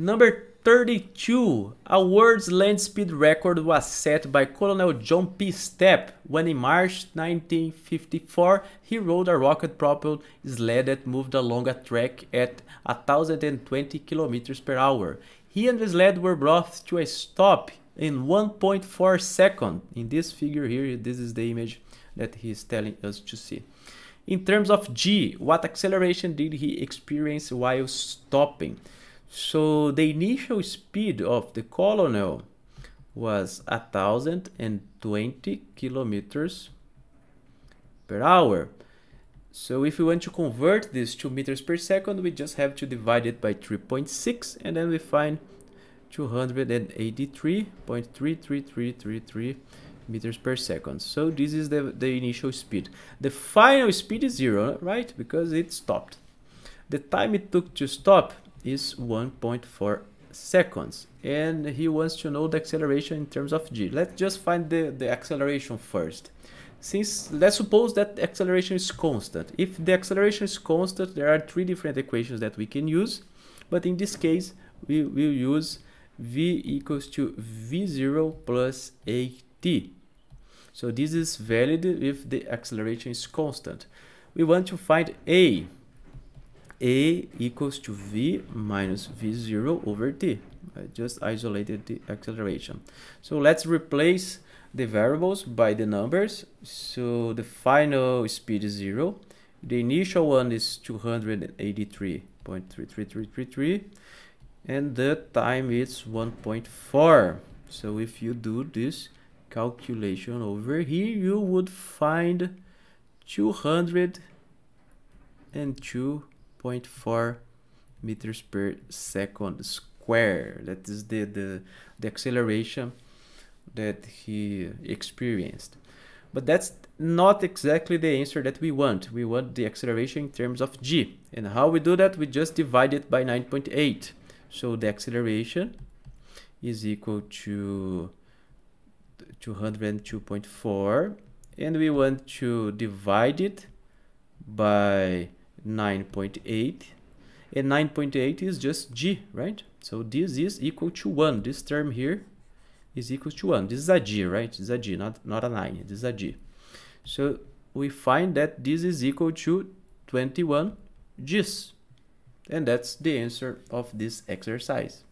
Number 32. A world's land speed record was set by Colonel John P. Stapp when in March 1954 he rode a rocket-propelled sled that moved along a track at 1020 km per hour. He and the sled were brought to a stop in 1.4 seconds. In this figure here, this is the image that he is telling us to see. In terms of g, what acceleration did he experience while stopping? So the initial speed of the colonel was 1020 kilometers per hour. So if we want to convert this to meters per second, we just have to divide it by 3.6 and then we find 283.33333 meters per second. So this is the, the initial speed. The final speed is zero, right? Because it stopped. The time it took to stop is 1.4 seconds. And he wants to know the acceleration in terms of g. Let's just find the the acceleration first. Since let's suppose that acceleration is constant. If the acceleration is constant there are three different equations that we can use. But in this case we will use v equals to v0 plus at so this is valid if the acceleration is constant. We want to find a a equals to v minus v0 over t. I just isolated the acceleration. So let's replace the variables by the numbers. So the final speed is 0. The initial one is 283.33333 and the time is 1.4. So if you do this calculation over here, you would find 202 0.4 meters per second square. That is the, the, the acceleration that he experienced. But that's not exactly the answer that we want. We want the acceleration in terms of g. And how we do that? We just divide it by 9.8. So the acceleration is equal to 202.4 and we want to divide it by 9.8 and 9.8 is just g right? So this is equal to 1 this term here is equal to 1 this is a g right? This is a g not not a 9 this is a g. So we find that this is equal to 21 g's. And that's the answer of this exercise